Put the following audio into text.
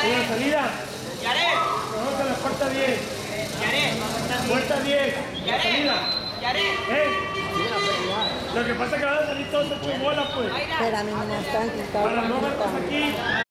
salida. Yaré, Vamos a la puerta 10. Yaré, Puerta 10. La Yaré, salida. Yaré. ¿Eh? Lo que pasa es que van a salir todos hechos bolas, pues. Aira. Espérame, niña, tranqui, Para no vernos aquí.